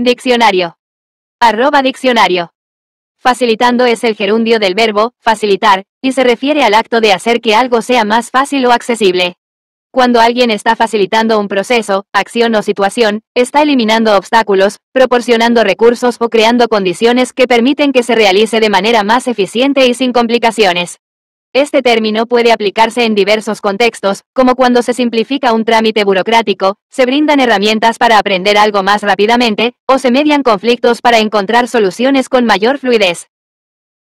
Diccionario. Arroba diccionario. Facilitando es el gerundio del verbo, facilitar, y se refiere al acto de hacer que algo sea más fácil o accesible. Cuando alguien está facilitando un proceso, acción o situación, está eliminando obstáculos, proporcionando recursos o creando condiciones que permiten que se realice de manera más eficiente y sin complicaciones. Este término puede aplicarse en diversos contextos, como cuando se simplifica un trámite burocrático, se brindan herramientas para aprender algo más rápidamente, o se median conflictos para encontrar soluciones con mayor fluidez.